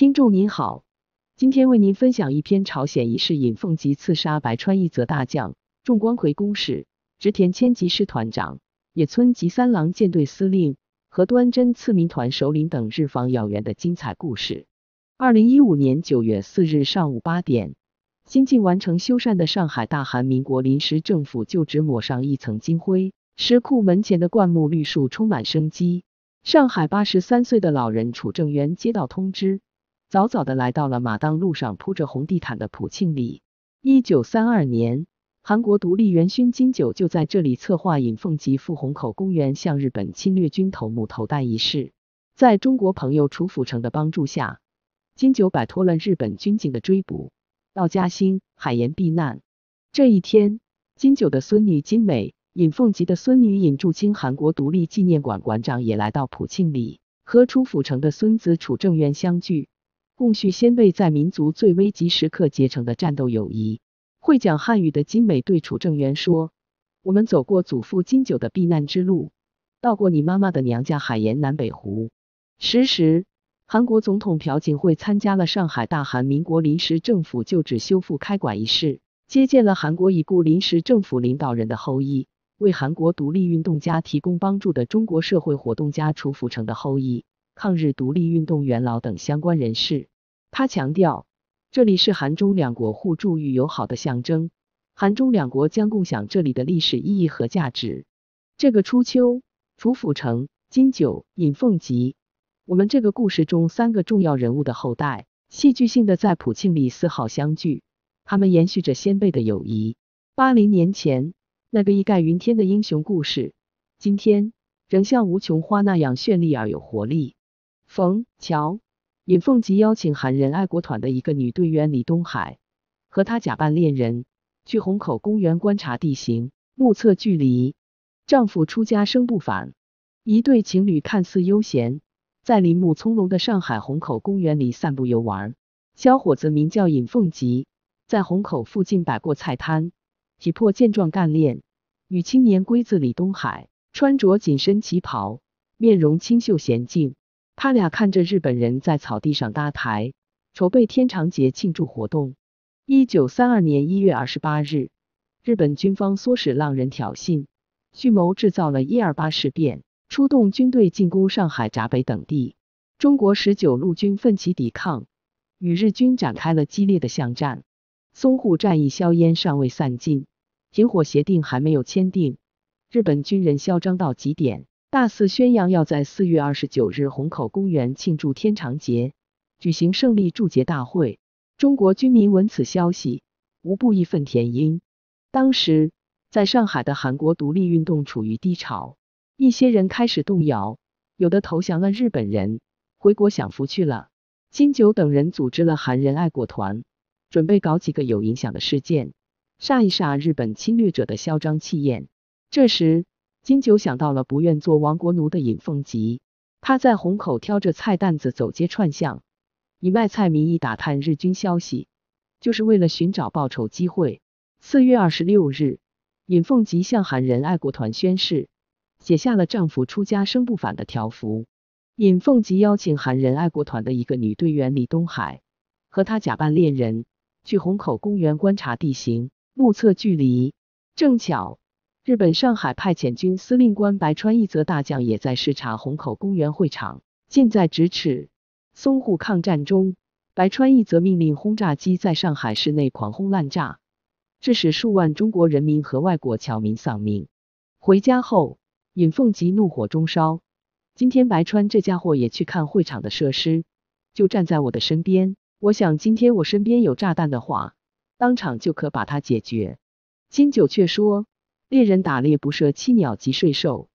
听众您好，今天为您分享一篇朝鲜一世尹凤吉刺杀白川一泽大将，众光葵公使织田千吉师团长、野村吉三郎舰队司令和端真次民团首领等日方要员的精彩故事。二零一五年九月四日上午八点，新近完成修缮的上海大韩民国临时政府旧址抹上一层金灰，石库门前的灌木绿树充满生机。上海八十三岁的老人楚正元接到通知。早早的来到了马当路上铺着红地毯的普庆里。一九三二年，韩国独立元勋金九就在这里策划尹凤吉赴虹口公园向日本侵略军头目投弹一事。在中国朋友楚辅成的帮助下，金九摆脱了日本军警的追捕，到嘉兴、海盐避难。这一天，金九的孙女金美、尹凤吉的孙女尹柱清、韩国独立纪念馆馆长也来到普庆里，和楚辅成的孙子楚正元相聚。共叙先辈在民族最危急时刻结成的战斗友谊。会讲汉语的金美对楚正元说：“我们走过祖父金九的避难之路，到过你妈妈的娘家海盐南北湖。”时时，韩国总统朴槿惠参加了上海大韩民国临时政府旧址修复开馆仪式，接见了韩国已故临时政府领导人的后裔，为韩国独立运动家提供帮助的中国社会活动家楚辅成的后裔。抗日独立运动元老等相关人士，他强调，这里是韩中两国互助与友好的象征，韩中两国将共享这里的历史意义和价值。这个初秋，楚辅成、金九、尹凤吉，我们这个故事中三个重要人物的后代，戏剧性的在普庆里四号相聚，他们延续着先辈的友谊。八零年前，那个一盖云天的英雄故事，今天仍像无穷花那样绚丽而有活力。冯乔尹凤吉邀请韩人爱国团的一个女队员李东海，和她假扮恋人，去虹口公园观察地形，目测距离。丈夫出家生不返，一对情侣看似悠闲，在林木葱茏的上海虹口公园里散步游玩。小伙子名叫尹凤吉，在虹口附近摆过菜摊，体魄健壮干练，与青年龟子李东海穿着紧身旗袍，面容清秀娴静。他俩看着日本人在草地上搭台，筹备天长节庆祝活动。一九三二年一月二十八日，日本军方唆使浪人挑衅，蓄谋制造了一二八事变，出动军队进攻上海、闸北等地。中国十九路军奋起抵抗，与日军展开了激烈的巷战。淞沪战役硝烟尚未散尽，停火协定还没有签订，日本军人嚣张到极点。大肆宣扬要在四月二十九日虹口公园庆祝天长节，举行胜利祝捷大会。中国军民闻此消息，无不义愤填膺。当时，在上海的韩国独立运动处于低潮，一些人开始动摇，有的投降了日本人，回国享福去了。金九等人组织了韩人爱国团，准备搞几个有影响的事件，煞一煞日本侵略者的嚣张气焰。这时，金九想到了不愿做亡国奴的尹凤吉，他在虹口挑着菜担子走街串巷，以卖菜名义打探日军消息，就是为了寻找报仇机会。四月二十六日，尹凤吉向韩人爱国团宣誓，写下了丈夫出家生不返的条幅。尹凤吉邀请韩人爱国团的一个女队员李东海，和他假扮恋人，去虹口公园观察地形，目测距离。正巧。日本上海派遣军司令官白川一泽大将也在视察虹口公园会场，近在咫尺。淞沪抗战中，白川一泽命令轰炸机在上海市内狂轰滥炸，致使数万中国人民和外国侨民丧命。回家后，尹凤吉怒火中烧。今天白川这家伙也去看会场的设施，就站在我的身边。我想今天我身边有炸弹的话，当场就可把他解决。金九却说。猎人打猎不射栖鸟及睡兽，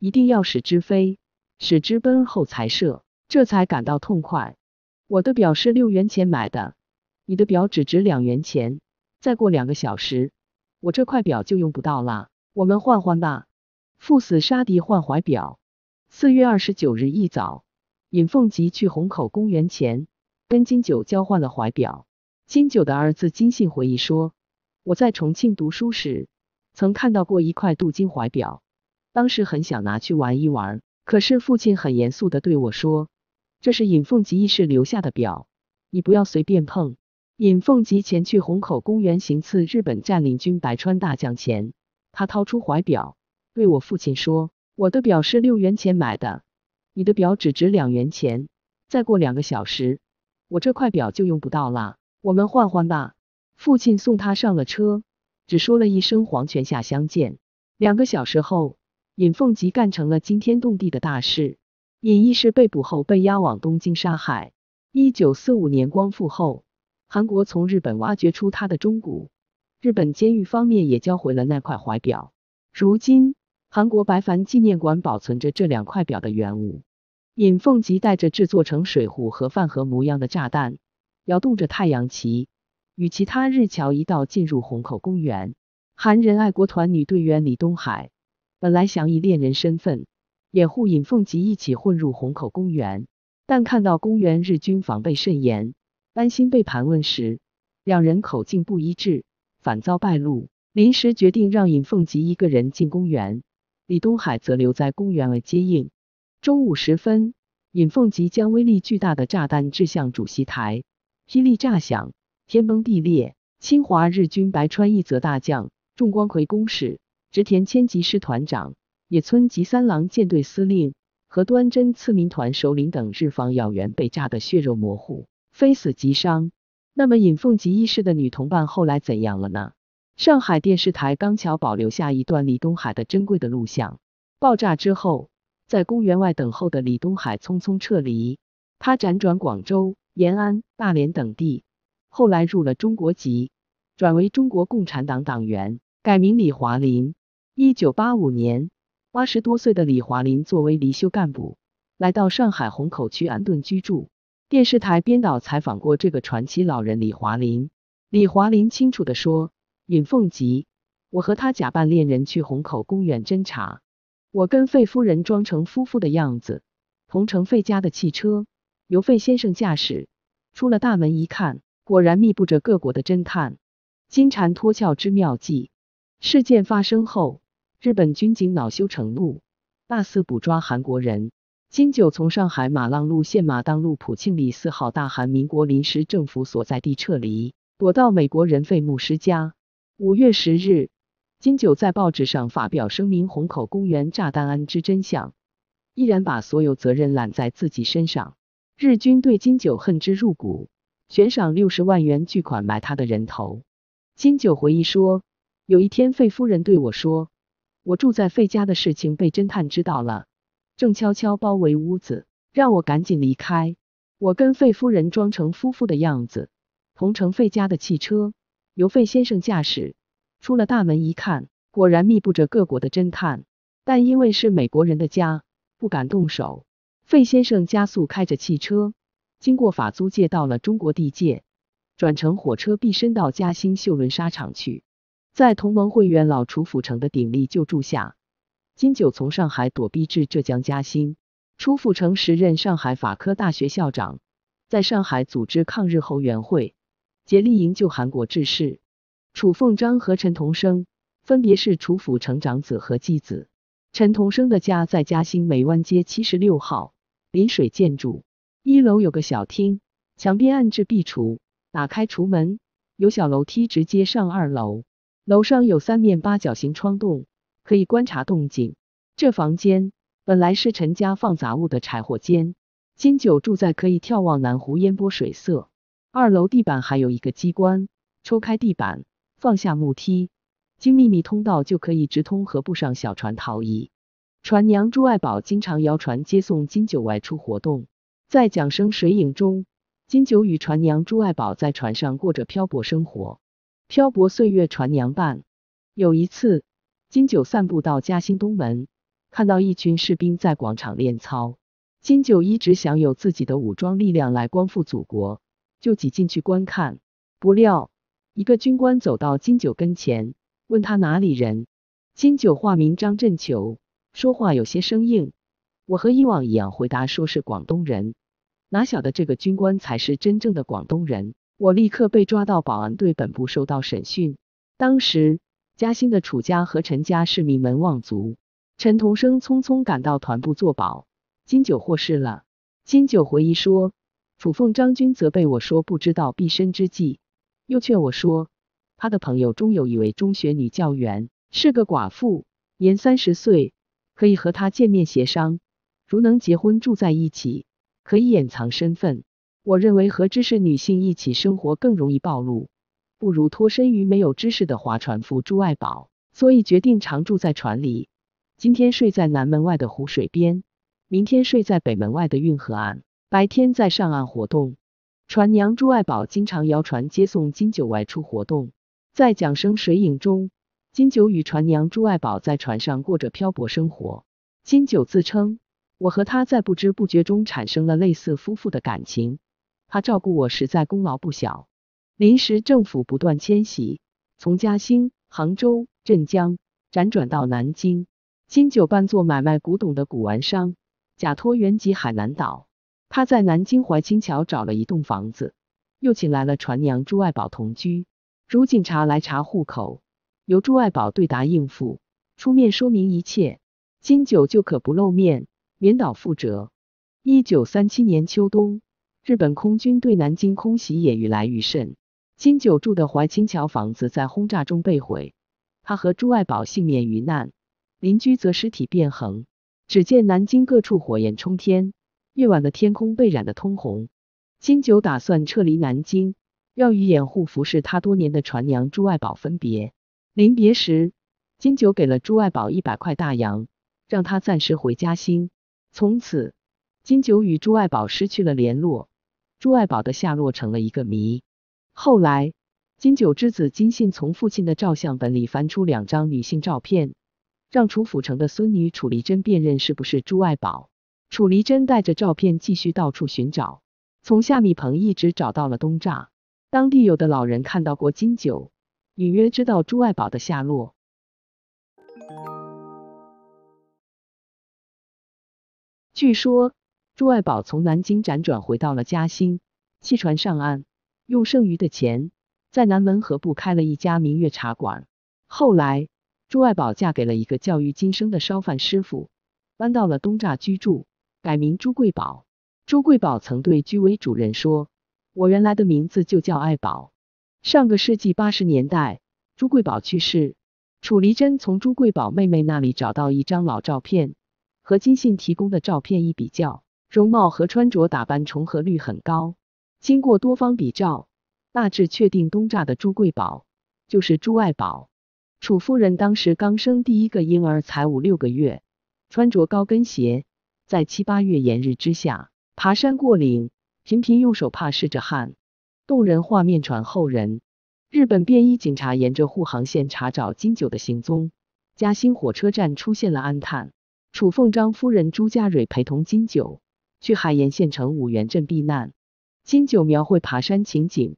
一定要使之飞，使之奔后才射，这才感到痛快。我的表是六元钱买的，你的表只值两元钱。再过两个小时，我这块表就用不到了，我们换换吧。赴死杀敌换怀表。四月二十九日一早，尹凤吉去虹口公园前，跟金九交换了怀表。金九的儿子金信回忆说：“我在重庆读书时。”曾看到过一块镀金怀表，当时很想拿去玩一玩，可是父亲很严肃的对我说：“这是尹凤吉一世留下的表，你不要随便碰。尹凤吉前去虹口公园行刺日本占领军白川大将前，他掏出怀表，对我父亲说：“我的表是六元钱买的，你的表只值两元钱。再过两个小时，我这块表就用不到了，我们换换吧。”父亲送他上了车，只说了一声“黄泉下相见”。两个小时后，尹凤吉干成了惊天动地的大事。尹义士被捕后被押往东京杀害。一九四五年光复后。韩国从日本挖掘出他的中骨，日本监狱方面也交回了那块怀表。如今，韩国白帆纪念馆保存着这两块表的原物。尹凤吉带着制作成水壶和饭盒模样的炸弹，摇动着太阳旗，与其他日侨一道进入虹口公园。韩人爱国团女队员李东海本来想以恋人身份掩护尹凤吉一起混入虹口公园，但看到公园日军防备甚严。担心被盘问时，两人口径不一致，反遭败露。临时决定让尹凤吉一个人进公园，李东海则留在公园外接应。中午时分，尹凤吉将威力巨大的炸弹掷向主席台，霹雳炸响，天崩地裂。侵华日军白川一泽大将、重光葵公使、直田千吉师团长、野村吉三郎舰队司令和端真次民团首领等日方要员被炸得血肉模糊。非死即伤。那么尹凤吉一世的女同伴后来怎样了呢？上海电视台刚巧保留下一段李东海的珍贵的录像。爆炸之后，在公园外等候的李东海匆匆撤离。他辗转广州、延安、大连等地，后来入了中国籍，转为中国共产党党员，改名李华林。一九八五年，八十多岁的李华林作为离休干部，来到上海虹口区安顿居住。电视台编导采访过这个传奇老人李华林，李华林清楚的说：“尹凤吉，我和他假扮恋人去虹口公园侦查，我跟费夫人装成夫妇的样子，同乘费家的汽车，由费先生驾驶。出了大门一看，果然密布着各国的侦探，金蝉脱壳之妙计。事件发生后，日本军警恼羞成怒，大肆捕抓韩国人。”金九从上海马浪路现马当路普庆里四号大韩民国临时政府所在地撤离，躲到美国人费穆师家。五月十日，金九在报纸上发表声明：虹口公园炸弹案之真相，依然把所有责任揽在自己身上。日军对金九恨之入骨，悬赏六十万元巨款买他的人头。金九回忆说：“有一天，费夫人对我说，我住在费家的事情被侦探知道了。”正悄悄包围屋子，让我赶紧离开。我跟费夫人装成夫妇的样子，同乘费家的汽车，由费先生驾驶。出了大门一看，果然密布着各国的侦探，但因为是美国人的家，不敢动手。费先生加速开着汽车，经过法租界，到了中国地界，转乘火车必伸到嘉兴秀轮纱厂去，在同盟会员老楚府城的鼎力救助下。金九从上海躲避至浙江嘉兴，初复成时任上海法科大学校长，在上海组织抗日后援会，竭力营救韩国志士。楚凤章和陈同生分别是楚府成长子和继子。陈同生的家在嘉兴梅湾街七十六号，临水建筑，一楼有个小厅，墙边暗置壁橱，打开橱门，有小楼梯直接上二楼，楼上有三面八角形窗洞。可以观察动静。这房间本来是陈家放杂物的柴火间，金九住在可以眺望南湖烟波水色。二楼地板还有一个机关，抽开地板，放下木梯，经秘密通道就可以直通河步上小船逃逸。船娘朱爱宝经常摇船接送金九外出活动。在桨声水影中，金九与船娘朱爱宝在船上过着漂泊生活。漂泊岁月，船娘伴。有一次。金九散步到嘉兴东门，看到一群士兵在广场练操。金九一直想有自己的武装力量来光复祖国，就挤进去观看。不料，一个军官走到金九跟前，问他哪里人。金九化名张振球，说话有些生硬。我和以往一样回答说是广东人。哪晓得这个军官才是真正的广东人。我立刻被抓到保安队本部受到审讯。当时。嘉兴的楚家和陈家是名门望族，陈同生匆匆赶到团部作保，金九获释了。金九回忆说，楚凤张军责备我说不知道毕生之计，又劝我说他的朋友中有一位中学女教员，是个寡妇，年三十岁，可以和他见面协商，如能结婚住在一起，可以掩藏身份。我认为和知识女性一起生活更容易暴露，不如脱身于没有知识的划船夫朱爱宝，所以决定常住在船里。今天睡在南门外的湖水边，明天睡在北门外的运河岸。白天在上岸活动，船娘朱爱宝经常摇船接送金九外出活动。在桨声水影中，金九与船娘朱爱宝在船上过着漂泊生活。金九自称，我和他在不知不觉中产生了类似夫妇的感情。他照顾我实在功劳不小。临时政府不断迁徙，从嘉兴、杭州、镇江辗转到南京。金九扮作买卖古董的古玩商，假托原籍海南岛。他在南京怀清桥找了一栋房子，又请来了船娘朱爱宝同居。如警察来查户口，由朱爱宝对答应付，出面说明一切，金九就可不露面，免岛覆辙。一九三七年秋冬，日本空军对南京空袭也愈来愈甚，金九住的怀清桥房子在轰炸中被毁，他和朱爱宝幸免于难，邻居则尸体遍横。只见南京各处火焰冲天。夜晚的天空被染得通红。金九打算撤离南京，要与掩护服侍他多年的船娘朱爱宝分别。临别时，金九给了朱爱宝一百块大洋，让他暂时回嘉兴。从此，金九与朱爱宝失去了联络，朱爱宝的下落成了一个谜。后来，金九之子金信从父亲的照相本里翻出两张女性照片，让楚府城的孙女楚丽珍辨认是不是朱爱宝。楚离真带着照片继续到处寻找，从夏米棚一直找到了东栅。当地有的老人看到过金九，隐约知道朱爱宝的下落。据说朱爱宝从南京辗转回到了嘉兴，弃船上岸，用剩余的钱在南门河部开了一家明月茶馆。后来朱爱宝嫁给了一个教育今生的烧饭师傅，搬到了东栅居住。改名朱贵宝。朱贵宝曾对居委主任说：“我原来的名字就叫爱宝。”上个世纪八十年代，朱贵宝去世，楚离珍从朱贵宝妹妹那里找到一张老照片，和金信提供的照片一比较，容貌和穿着打扮重合率很高。经过多方比照，大致确定东栅的朱贵宝就是朱爱宝。楚夫人当时刚生第一个婴儿，才五六个月，穿着高跟鞋。在七八月炎日之下，爬山过岭，频频用手帕拭着汗，动人画面传后人。日本便衣警察沿着护航线查找金九的行踪，嘉兴火车站出现了暗探。楚凤章夫人朱家蕊陪同金九去海盐县城五原镇避难。金九描绘爬山情景：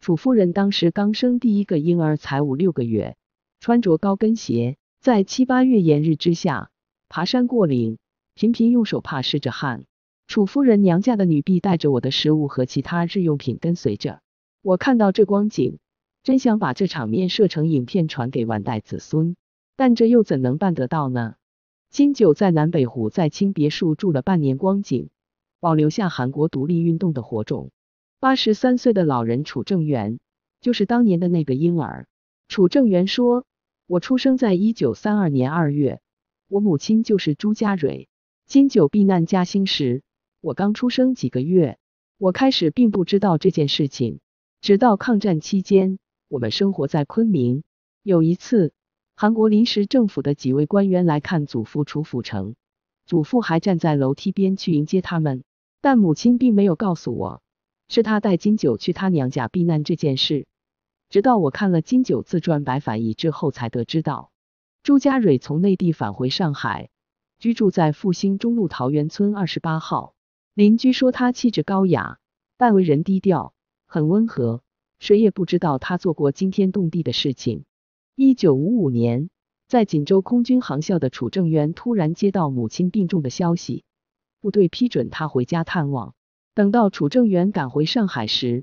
楚夫人当时刚生第一个婴儿，才五六个月，穿着高跟鞋，在七八月炎日之下爬山过岭。频频用手帕拭着汗，楚夫人娘家的女婢带着我的食物和其他日用品跟随着。我看到这光景，真想把这场面摄成影片传给万代子孙，但这又怎能办得到呢？金九在南北湖在清别墅住了半年光景，保留下韩国独立运动的火种。八十三岁的老人楚正元就是当年的那个婴儿。楚正元说：“我出生在一九三二年二月，我母亲就是朱家蕊。”金九避难嘉兴时，我刚出生几个月。我开始并不知道这件事情，直到抗战期间，我们生活在昆明。有一次，韩国临时政府的几位官员来看祖父楚府城，祖父还站在楼梯边去迎接他们，但母亲并没有告诉我，是他带金九去他娘家避难这件事。直到我看了金九自传《白反义》之后，才得知到朱家蕊从内地返回上海。居住在复兴中路桃源村二十八号，邻居说他气质高雅，但为人低调，很温和，谁也不知道他做过惊天动地的事情。一九五五年，在锦州空军航校的楚正元突然接到母亲病重的消息，部队批准他回家探望。等到楚正元赶回上海时，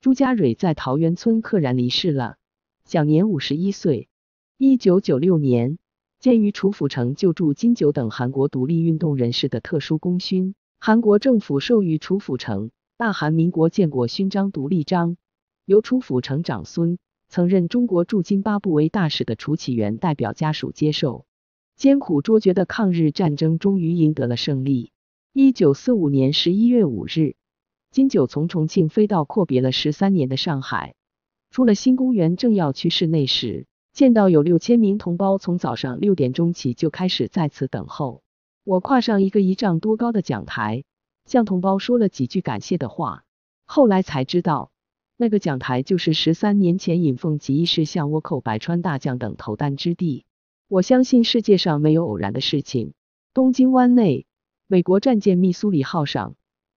朱家蕊在桃源村溘然离世了，享年五十一岁。一九九六年。鉴于楚府城救助金九等韩国独立运动人士的特殊功勋，韩国政府授予楚府城大韩民国建国勋章独立章，由楚府城长孙，曾任中国驻津巴布韦大使的楚启源代表家属接受。艰苦卓绝的抗日战争终于赢得了胜利。一九四五年十一月五日，金九从重庆飞到阔别了十三年的上海，出了新公园，正要去室内时，见到有六千名同胞从早上六点钟起就开始在此等候。我跨上一个一丈多高的讲台，向同胞说了几句感谢的话。后来才知道，那个讲台就是十三年前尹凤吉一事向倭寇百川大将等投弹之地。我相信世界上没有偶然的事情。东京湾内，美国战舰密苏里号上，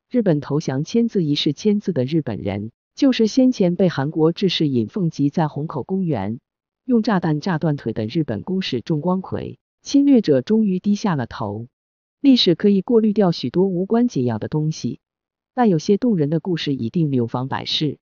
日本投降签字仪式签字的日本人，就是先前被韩国志士尹凤吉在虹口公园用炸弹炸断腿的日本公使重光葵。侵略者终于低下了头。历史可以过滤掉许多无关紧要的东西，但有些动人的故事一定流芳百世。